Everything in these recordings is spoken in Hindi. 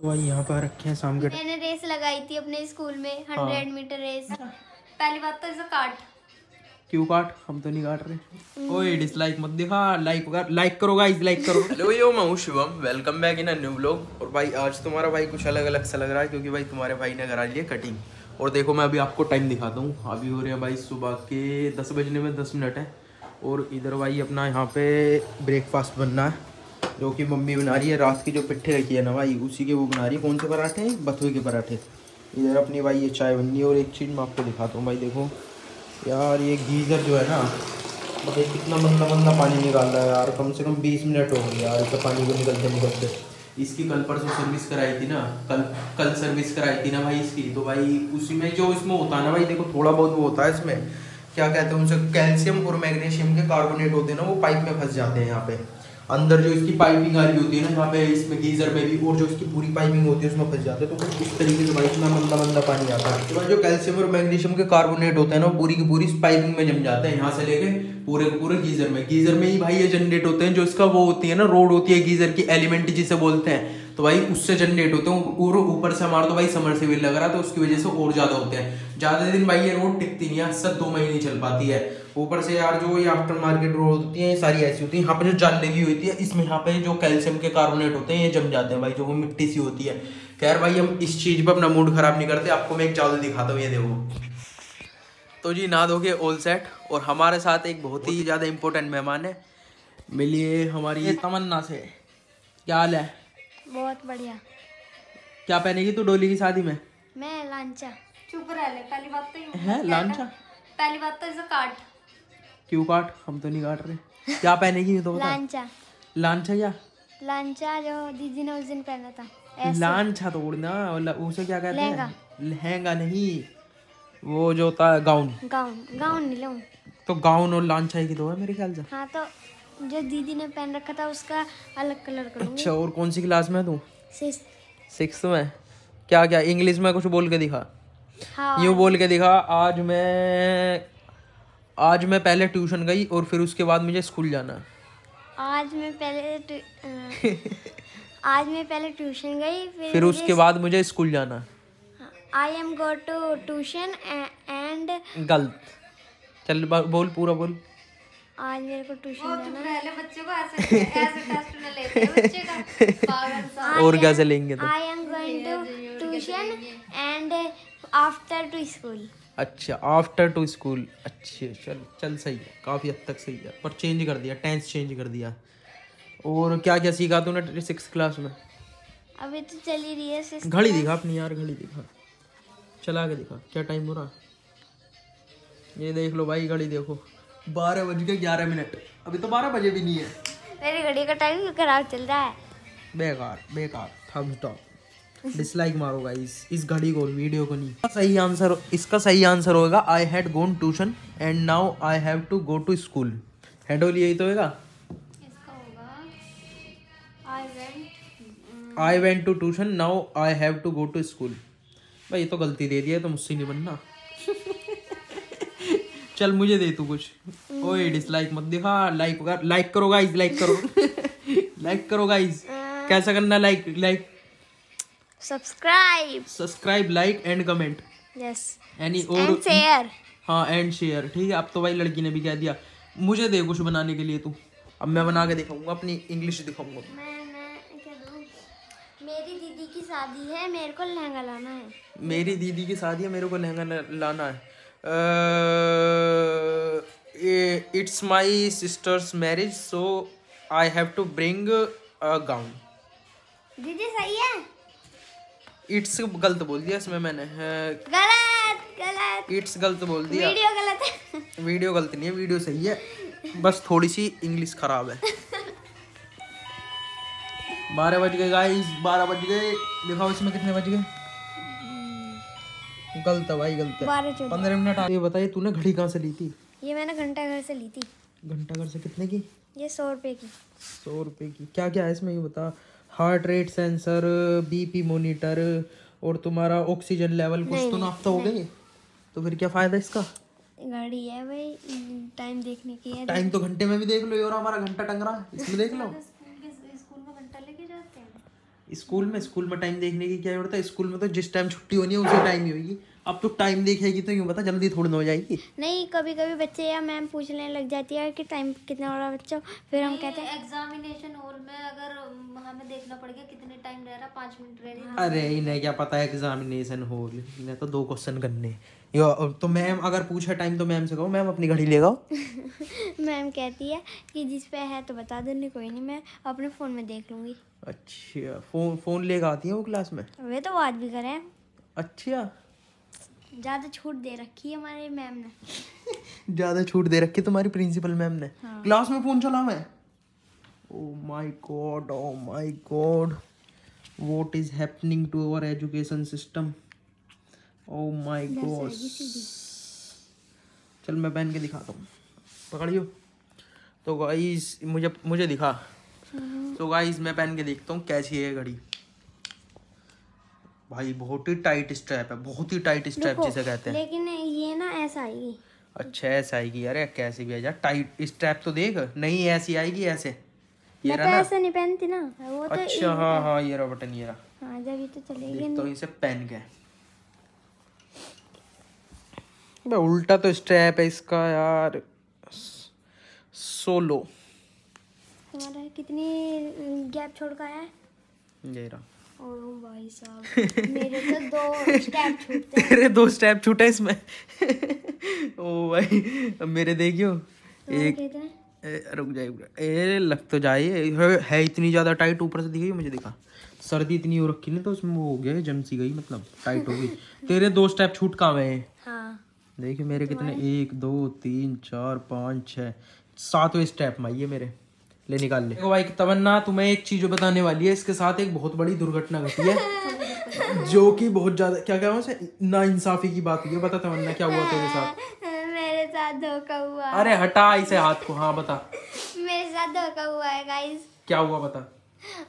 तो वही यहाँ पर रखे हैं शाम के मैंने रेस लगाई थी अपने स्कूल में हंड्रेड मीटर रेस। पहली बात तो इसे काट। क्यों काट? हम तो नहीं काट रहे। ओए डिसलाइक मत दिखा। लाइक लाइक करो गाइस लाइक करो। हेलो यो मैं हूँ Shubham. Welcome back in a new blog और भाई आज तुम्हारा भाई कुछ अलग अलग सा लग रहा है क्योंकि भाई तुम्हारे भाई ने करा लिया कटिंग और देखो मैं अभी आपको टाइम दिखाता हूँ अभी हो रहे हैं भाई सुबह के दस बजने में दस मिनट है। और इधर भाई अपना यहाँ पे ब्रेकफास्ट बनना है। जो कि मम्मी बना रही है, रात की जो पिट्ठे रखी है ना भाई, उसी के वो बना रही है। कौन से पराठे बथुए के पराठे। इधर अपनी भाई ये चाय बन है और एक चीज़ मैं आपको दिखाता हूँ भाई, देखो। यार, ये गीज़र जो है ना भाई कितना मंदा मंदा पानी निकाल रहा है यार। कम से कम बीस मिनट हो गए यार इसका पानी को निकलते निकलते। इसकी कल परसों सर्विस कराई थी ना, कल कल सर्विस कराई थी ना भाई इसकी। तो भाई, उसी में जो इसमें होता है ना भाई, देखो, थोड़ा बहुत वो होता है इसमें। क्या कहते हैं उनसे कैल्शियम और मैग्नीशियम के कार्बोनेट होते हैं ना, वो पाइप में फंस जाते हैं यहाँ पे। अंदर जो इसकी पाइपिंग आ रही होती है ना यहाँ पे इसमें गीजर में भी और जो इसकी पूरी पाइपिंग होती है, उसमें फंस जाते हैं। तो कुछ इस तरीके से भाई इतना मंदा मंदा पानी आता है। तो जो कैल्शियम और मैग्नीशियम के कार्बोनेट होते हैं ना पूरी की पूरी पाइपिंग में जम जाते हैं। यहाँ से लेके पूरे के पूरे गीजर में। गीजर में ही भाई ये जनरेट होते हैं, जो इसका वो होती है ना रोड होती है, गीजर की एलिमेंट जिसे बोलते हैं। तो भाई उससे जनरेट होते हैं, और ऊपर से हमारा तो भाई समर सिविल लग रहा है तो उसकी वजह से और ज़्यादा होते हैं। ज़्यादा दिन भाई ये रोड टिकती नहीं है सब दो महीने चल पाती है। ऊपर से यार जो ये आफ्टर मार्केट रोड होती है ये सारी ऐसी होती है। यहाँ पे जो जाल लगी हुई होती है इसमें यहाँ पे जो कैल्शियम के कार्बोनेट होते हैं ये जम जाते हैं भाई जो वो मिट्टी सी होती है। खैर भाई हम इस चीज़ पर अपना मूड खराब नहीं करते। आपको मैं एक चावल दिखाता हूँ ये देखो। तो जी ना दोगे ऑल सेट और हमारे साथ एक बहुत ही ज़्यादा इम्पोर्टेंट मेहमान है। मिलिए हमारी तमन्ना से। क्या हाल है? बहुत बढ़िया। क्या पहनेगी तू डोली की शादी में? मैं लांचा। चुप रह ले पहली बात तो है लांचा? पहली बात तो इसे काट। क्यों काट? हम तो नहीं काट रहे। क्या पहनेगी तो बता। लांचा लांछा क्या लांचा जो दीदी ने उस दिन पहना था। ऐसे। लांछा तोड़ना ल- उसे क्या कहते हैं? लहंगा। नहीं वो जो होता है गाउन। गाउन गाउन नहीं लूँ तो गाउन और ही की दो है मेरे ख्याल से। हाँ तो जो दीदी ने पहन रखा था उसका अलग कलर करूँगी। अच्छा और कौन सी क्लास में तू? सिक्स में। क्या क्या? इंग्लिश में कुछ बोल के दिखा। हाँ। यूँ बोल के दिखा आज मैं आज मैं पहले ट्यूशन गई और फिर उसके बाद मुझे स्कूल जाना। आज मैं पहले ट्यू- आज मैं पहले ट्यूशन गई फिर फिर उसके बाद मुझे स्कूल जाना। I am go to tuition and गलत। चल बोल पूरा बोल। आज मेरे को ट्यूशन जाना। पहले बच्चे को ऐसे ऐसे टेस्ट में लेते बच्चे का। पागल और कैसे लेंगे तो? I am going to tuition and after to school अच्छा आफ्टर टू स्कूल अच्छे चल चल सही है काफ़ी हद तक सही है पर चेंज कर दिया टेंस चेंज कर दिया। और क्या क्या सीखा तूने सिक्स क्लास में? अभी तो चली रही है घड़ी दिखा अपनी यार घड़ी दिखा। चला के दिखा क्या टाइम हो रहा? ये देख लो भाई घड़ी देखो। बारह बज के ग्यारह मिनट। अभी तो बारह बजे भी नहीं है। मेरी घड़ी का टाइम खराब चल रहा है। बेकार बेकार थम्स डाउन डिसलाइक मारो गाइस इस घड़ी को वीडियो को नहीं। सही आंसर इसका सही आंसर होगा I had gone tuition and now I have to go to school हेडोल यही तो होगा I went to tuition now I have to go to school भाई ये तो गलती दे दी है तो मुझसे नहीं बनना। चल मुझे दे तू कुछ। ओए डिसलाइक मत दिखा। लाइक लाइक करो गाइस लाइक करो। लाइक करो गाइस कैसा करना like like subscribe subscribe like and comment yes and और शेयर हाँ एंड शेयर ठीक है अब तो भाई लड़की ने भी कह दिया मुझे दे कुछ बनाने के लिए तू. अब मैं बना के दिखाऊँगा अपनी इंग्लिश दिखाऊँगा। मैं मैं मेरी दीदी की शादी है मेरे को लहंगा लाना है। मेरी दीदी की शादी है मेरे को लहंगा लाना है। It's my sister's marriage so I have to bring a gown दीदी सही है? इट्स गलत बोल दिया इसमें मैंने। गलत गलत। इट्स गलत बोल दिया। वीडियो गलत है। वीडियो गलत नहीं है वीडियो सही है। बस थोड़ी सी इंग्लिश खराब है। बारह बज गए गाइस बारह बज गए। दिखाओ इसमें कितने बज गए। गलत है भाई गलत है। पंद्रह मिनट आ- ये बताइए तूने घड़ी कहाँ से ली थी? ये मैंने घंटा घर से ली थी। घंटा घर से कितने की? ये सौ रुपए की। सौ रुपए की। क्या क्या है इसमें ये बता। Heart rate sensor BP monitor और तुम्हारा ऑक्सीजन लेवल कुछ तो नापता हो गए तो फिर क्या फ़ायदा इसका? गाड़ी है भाई टाइम देखने की है टाइम तो घंटे में भी देख लो ये और हमारा घंटा टंग रहा है इसमें देख लो। स्कूल में घंटा लेके जाते हैं। स्कूल में स्कूल में टाइम देखने की क्या ज़रूरत है? स्कूल में तो जिस टाइम छुट्टी होनी है उसी टाइम ही होगी। अब तो टाइम देखेगी तो यूँ पता जल्दी थोड़ी ना हो जाएगी। नहीं कभी कभी बच्चे या मैम पूछने लग जाती है कि टाइम कितना हो रहा है बच्चों फिर हम कहते हैं एग्जामिनेशन हॉल में अगर um, हमें देखना पड़ गया कितने टाइम रह रहा पाँच मिनट रह रही अरे इन्हें क्या पता है एग्जामिनेशन हो इन्हें तो दो क्वेश्चन करने तो मैम अगर पूछा टाइम तो मैम से कहो मैम अपनी घड़ी ले गाओ मैम कहती है कि जिस पे है तो बता दो नहीं कोई नहीं मैं अपने फ़ोन में देख लूँगी। अच्छा फ़ोन फ़ोन लेकर आती है वो क्लास में? वे तो आज भी करें। अच्छा ज़्यादा छूट दे रखी है हमारे मैम ने। ज़्यादा छूट दे रखी है तुम्हारी प्रिंसिपल मैम ने। क्लास में फ़ोन चला मैं? ओ my God oh my God what is happening to our education system oh my God चल मैं पहन के दिखाता हूँ। पकड़ियो? तो गाइस मुझे मुझे दिखा। तो गाइस मैं पहन के देखता हूँ कैसी है घड़ी। भाई बहुत ही टाइट स्ट्रैप है बहुत ही टाइट स्ट्रैप जिसे कहते हैं। लेकिन ये ना ऐसा आएगी। अच्छा ऐसा आएगी अरे कैसे भी आ जा। टाइट स्ट्रैप तो देख नहीं ऐसी आएगी ऐसे। ये मैं तो रहा ना। ऐसा नहीं पहनती ना। वो तो अच्छा हाँ हाँ ये रहा बटन ये रहा। हाँ जब ये तो चलेगी तो इसे पहन के। बे उल्टा तो स्ट्रैप है इसका यार। सोलो। हमारा कितनी गैप छोड़ का है? ये रहा। भाई साहब। मेरे तो दो स्टेप छूटते तेरे दो स्टेप छूटे इसमें। ओ भाई अब मेरे देखियो। एक ए, रुक जाए ए लग तो जाए है, इतनी ज़्यादा टाइट ऊपर से दिखाई मुझे दिखा। सर्दी इतनी हो रखी नहीं तो उसमें वो हो गया जम सी गई मतलब टाइट हो गई। तेरे दो स्टेप छूट कहाँ गए हैं? हाँ। देखिए मेरे कितने एक दो तीन चार पाँच छः सातवें स्टेप में ये मेरे। ले निकाल ले। देखो भाई तमन्ना तुम्हें एक चीज़ बताने वाली है इसके साथ एक बहुत बड़ी दुर्घटना घटी है जो कि बहुत ज़्यादा क्या कह उसे? ना इंसाफी की बात हुई है बता तमन्ना क्या हुआ तेरे साथ? मेरे साथ धोखा हुआ। अरे हटा इसे हाथ को हाँ बता। मेरे साथ धोखा हुआ है गाइस क्या हुआ बता?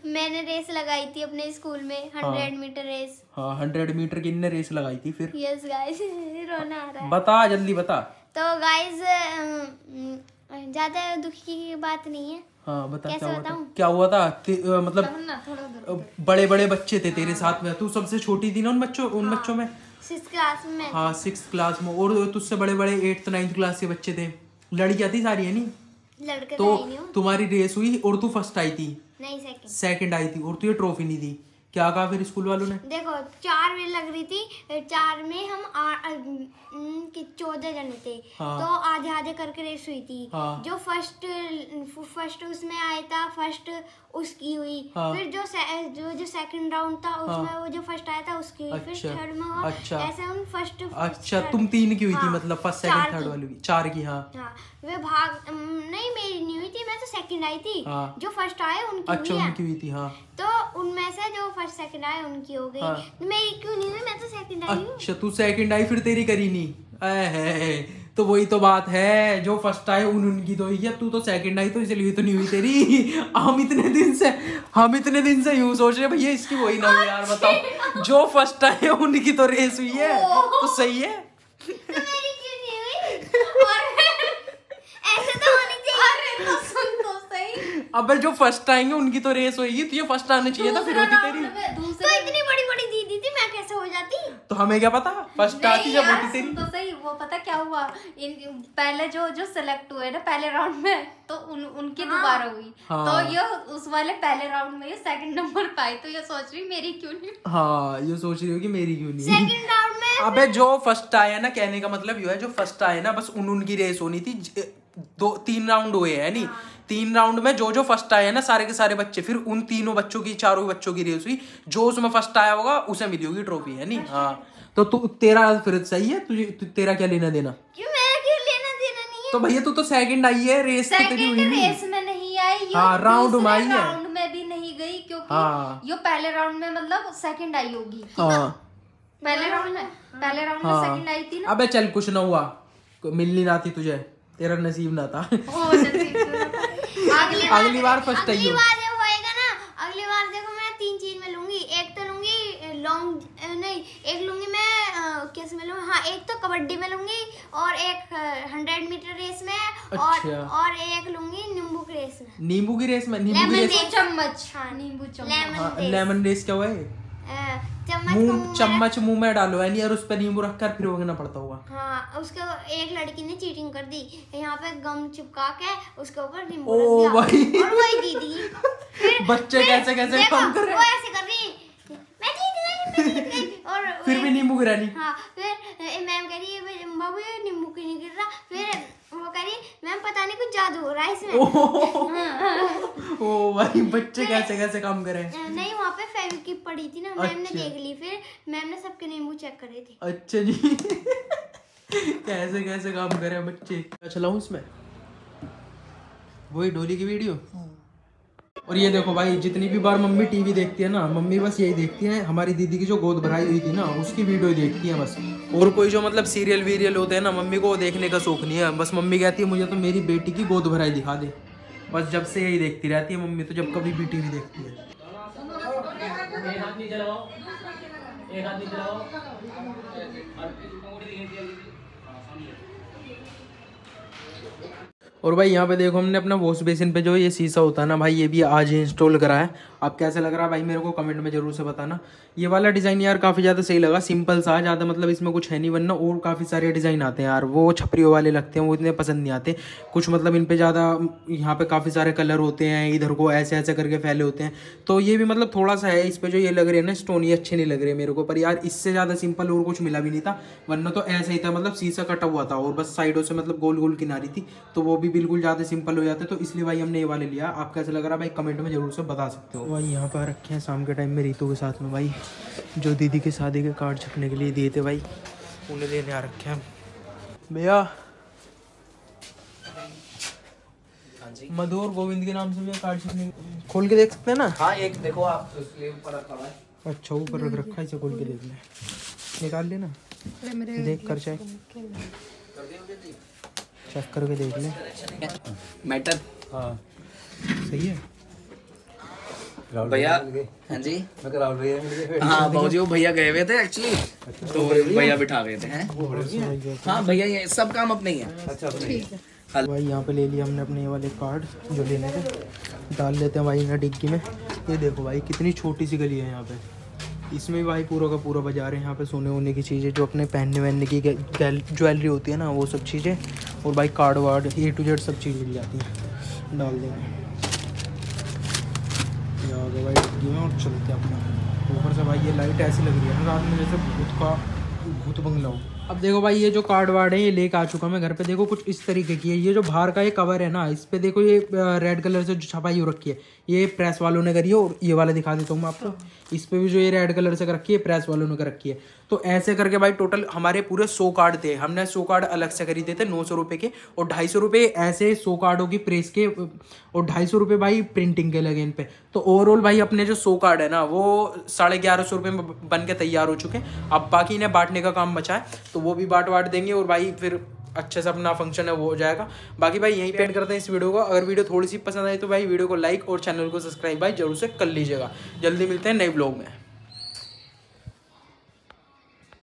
मैंने रेस लगाई थी अपने स्कूल में हंड्रेड हाँ, मीटर रेस हाँ हंड्रेड मीटर की इनने रेस लगाई थी फिर? यस गाइस रोना आ रहा है। बता जल्दी बता। तो गाइस ज़्यादा दुखी की बात नहीं है। हाँ बता कैसे क्या हुआ था? क्या हुआ था? ते- अ, मतलब ना थोड़ा बड़े बड़े बच्चे थे तेरे साथ में। तू सबसे छोटी थी ना उन बच्चों उन बच्चों में? सिक्स क्लास में। हाँ सिक्स क्लास में। और तुझसे बड़े बड़े एट्थ नाइन्थ क्लास के बच्चे थे। लड़कियाँ थी सारी है नी? लड़के तो तो है ही नहीं हूँ तुम्हारी रेस हुई और तू फ़र्स्ट आई थी। नहीं सेकंड सेकंड आई थी और तुझे ट्रॉफी नहीं दी। क्या कहा फिर स्कूल वालों ने? देखो चार में लग रही थी चार में हम चौदह जने थे। हाँ। तो आधे आधे करके रेस हुई थी। हाँ। जो फ़र्स्ट फ़र्स्ट उसमें आया था फ़र्स्ट उसकी हुई। हाँ। फिर जो से, जो जो सेकंड राउंड था उसमें हाँ। वो जो फ़र्स्ट आया था उसकी हुई। अच्छा, फिर थर्ड में हुआ। अच्छा। ऐसे हम फ़र्स्ट अच्छा तुम तीन की हुई थी हाँ, मतलब फ़र्स्ट सेकंड थर्ड वाली की चार की हाँ। हाँ। वे भाग नहीं मेरी नहीं हुई थी मैं तो सेकंड आई थी। हाँ। जो फ़र्स्ट आए उनकी अच्छा हुई उनकी हुई थी हाँ। तो उनमें से जो फ़र्स्ट सेकंड आए उनकी हो गई। हाँ। मेरी क्यों नहीं हुई? मैं तो सेकंड आई हूँ। अच्छा तू सेकंड आई फिर तेरी करी नहीं। तो वही तो बात है जो फ़र्स्ट आए उन उनकी तो हुई। अब तू तो सेकंड आई तो इसलिए तो नहीं हुई तेरी। हम इतने दिन से हम इतने दिन से यूँ सोच रहे भैया इसकी वही ना हुई यार बताओ। जो फ़र्स्ट आए उनकी तो रेस हुई है। तो सही है। तो मेरी क्यों नहीं हुई? और ऐसे तो होनी चाहिए अरे तो सुन तो सही अबे जो फ़र्स्ट आएँगे उनकी तो रेस होगी तो ये फ़र्स्ट आने चाहिए था फिर होती तेरी। तो इतनी बड़ी बड़ी दीदी थी मैं कैसे हो जाती? तो हमें क्या पता? फ़र्स्ट आती जब होती तेरी। तो सही वो पता क्या हुआ? इन पहले जो जो सिलेक्ट हुए ना पहले राउंड में तो उन उनकी हाँ। दोबारा हुई। हाँ। तो ये उस वाले पहले राउंड में ये सेकंड नंबर पाई तो ये सोच रही मेरी क्यों नहीं? हाँ ये सोच रही हो कि मेरी क्यों नहीं? सेकंड राउंड में? अबे जो फ़र्स्ट आया ना कहने का मतलब ये है जो फ़र्स्ट आए ना बस उन उनकी रेस होनी थी दो तीन राउंड हुए हैं नहीं तीन राउंड में जो जो फ़र्स्ट आए हैं ना सारे के सारे बच्चे फिर उन तीनों बच्चों की चारों बच्चों की रेस हुई। जो उसमें फ़र्स्ट आया होगा उसे मिली होगी ट्रॉफी है नहीं हाँ। तो तू तेरा फिर सही है? तुझे तु, तेरा क्या लेना देना? क्यों मेरा क्यों लेना देना नहीं है? तो भैया तू तो सेकंड आई है रेस तो तेरी हुई सेकंड नहीं। रेस में नहीं आई हाँ, राउंड में आई है। राउंड में भी नहीं गई क्योंकि हाँ। ये पहले राउंड में मतलब सेकंड आई होगी। हाँ। पहले राउंड में पहले राउंड में हाँ। सेकंड आई थी ना। अबे चल कुछ ना हुआ। मिलनी ना थी तुझे। तेरा नसीब ना था। नसीब अगली बार फ़र्स्ट आई अगली बार जब होएगा ना अगली बार देखो मैं तीन चीज़ में लूँगी। एक तो लूँगी लॉन्ग नहीं एक लूँगी मैं क्या में लूँगी हाँ एक तो कबड्डी में लूँगी और एक हंड्रेड मीटर रेस में और अच्छा। और एक लूँगी नींबू की रेस में। नींबू की रेस में नींबू की लेमन रेस रेस। चम्मच। हाँ, नींबू चम्मच। लेमन हाँ, रेस लेमन क्या हुआ है? मुँह चम्मच मुँह में डालो यानी और उस पर नींबू रखकर फिर भगना पड़ता होगा। हाँ उसके एक लड़की ने चीटिंग कर दी। यहाँ पे गम चिपका के उसके ऊपर नींबू ओ भाई। और वही दीदी। बच्चे कैसे कैसे काम कर रहे हैं? ऐसे कर रही मैं जीत गई मैं जीत गई। और फिर भी नींबू गिरानी हाँ फिर मैम कह रही है बाबू ये नींबू क्यों नहीं गिर रहा? फिर वो कह रही मैम पता नहीं कुछ जादू हो रहा है इसमें. ओ भाई बच्चे कैसे कैसे काम कर? रहे हैं नहीं वहाँ पे फेविक्विक पड़ी थी ना मैम ने अच्छा। देख ली फिर मैम ने सबके नींबू चेक करे थे। अच्छा जी। कैसे कैसे काम कर रहे हैं बच्चे? क्या चलाऊं इसमें? वही डोली की वीडियो? और ये देखो भाई, जितनी भी बार मम्मी टीवी देखती है ना, मम्मी बस यही देखती है, हमारी दीदी की जो गोद भराई हुई थी ना, उसकी वीडियो देखती है बस। और कोई जो मतलब सीरियल वीरियल होते हैं ना, मम्मी को देखने का शौक नहीं है। बस मम्मी कहती है, मुझे तो मेरी बेटी की गोद भराई दिखा दे। बस जब से यही देखती रहती है मम्मी तो जब कभी भी टीवी देखती है। और भाई यहाँ पे देखो हमने अपना वॉश बेसिन पे जो ये शीशा होता है ना भाई, ये भी आज ही इंस्टॉल करा है। अब कैसे लग रहा है भाई मेरे को कमेंट में ज़रूर से बताना। ये वाला डिज़ाइन यार काफ़ी ज़्यादा सही लगा सिंपल सा, ज़्यादा मतलब इसमें कुछ है नहीं, वरना और काफ़ी सारे डिज़ाइन आते हैं यार। वो छपरियों वाले लगते हैं, वो इतने पसंद नहीं आते। कुछ मतलब इन पे ज़्यादा, यहाँ पे काफ़ी सारे कलर होते हैं, इधर को ऐसे ऐसे करके फैले होते हैं। तो ये भी मतलब थोड़ा सा है, इस पर जो ये लग रहे हैं ना स्टोन ये अच्छे नहीं लग रहे मेरे को, पर यार इससे ज़्यादा सिंपल और कुछ मिला भी नहीं था। वरना तो ऐसा ही था मतलब शीशा कटा हुआ था और बस साइडों से मतलब गोल गोल किनारी थी तो वो भी बिल्कुल ज़्यादा सिंपल हो जाते तो इसलिए भाई हमने ये वाले लिया। आप कैसे लग रहा है भाई? कमेंट में ज़रूर से बता सकते हो। भाई यहाँ पर रखे हैं शाम के टाइम में रीतू के साथ में भाई जो दीदी की शादी के कार्ड छपने के लिए दिए थे भाई उन्हें लेने आ रखे हैं भैया मधु और गोविंद के नाम से भी कार्ड छपने खोल के देख सकते हैं ना? हाँ एक देखो आप उसके ऊपर रखा है। अच्छा ऊपर रख रखा है इसे खोल के देख ले। निकाल लेना। देख कर चेक चेक करके देख ले। मैटर हाँ। सही है? भैया? हाँ जी। भैया हाँ बाबूजी वो भैया गए हुए थे एक्चुअली तो भैया बिठा गए थे। हैं हाँ भैया ये सब काम अपने ही है। अच्छा भाई यहाँ पे ले लिया हमने अपने ये वाले कार्ड जो लेने थे। डाल लेते हैं भाई ना डिग्गी में। ये देखो भाई कितनी छोटी सी गली है यहाँ पे। इसमें भाई पूरा का पूरा बाज़ार है, यहाँ पे सोने वोने की चीज़ें, जो अपने पहनने वहनने की ज्वेलरी होती है ना, वो सब चीज़ें, और भाई card ward A to Z सब चीज़ मिल जाती है, डाल देंगे। गया भाई और चलते अपना। ऊपर से भाई ये लाइट ऐसी लग रही है ना, रात में जैसे भूत का, भूत बंगला हो। अब देखो भाई, ये जो कार्ड वार्ड है, ये लेके आ चुका मैं घर पे। देखो कुछ इस तरीके की है। ये जो बाहर का ये कवर है ना, इस पे देखो ये रेड कलर से जो छपाई हो रखी है, ये प्रेस वालों ने करी है और ये वाला दिखा देता हूँ मैं आपको। इस पे भी जो ये रेड कलर से कर रखी है प्रेस वालों ने कर रखी है। तो ऐसे करके भाई टोटल हमारे पूरे सौ कार्ड थे। हमने सौ कार्ड अलग से खरीदे थे, नौ सौ रुपये के और ढाई सौ रुपये ऐसे सौ कार्डों की प्रेस के, और ढाई सौ रुपये भाई प्रिंटिंग के लगे इन पे। तो ओवरऑल भाई अपने जो सौ कार्ड है ना, वो साढ़े ग्यारह सौ रुपये में बन के तैयार हो चुके हैं। अब बाकी इन्हें बांटने का काम बचा है। तो वो भी बांट बांट देंगे और भाई फिर अच्छे से अपना फ़ंक्शन है, वो हो जाएगा। बाकी भाई यहीं पेंट करते हैं इस वीडियो को। अगर वीडियो थोड़ी सी पसंद आई तो भाई वीडियो को लाइक और चैनल को सब्सक्राइब भाई ज़रूर से कर लीजिएगा। जल्दी मिलते हैं नए ब्लॉग में।